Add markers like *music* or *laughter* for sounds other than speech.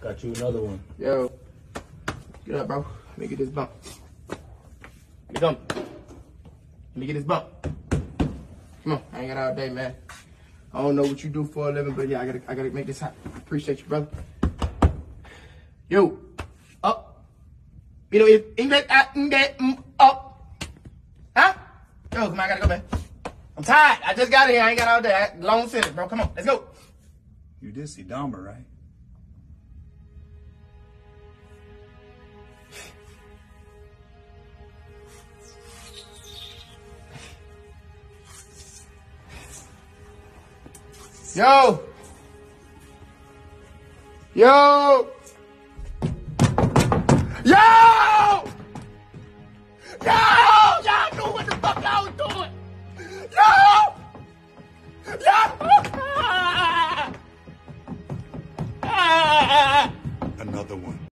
Got you another one. Yo. Get up, bro. Let me get this bump. Get up. Let me get this bump. Come on. I ain't got all day, man. I don't know what you do for a living, but yeah, I gotta I gotta make this happen. Appreciate you, brother. Yo. Up. You know, if English at mm, mm, up. Huh? Yo, come on, I gotta go, man. I'm tired. I just got here. I ain't got all day. I, long sentence, bro. Come on, let's go. You did see Dahmer, right? Yo! Yo! Yo! Yo! Y'all knew what the fuck I was doing! Yo! Yo! *laughs* Another one.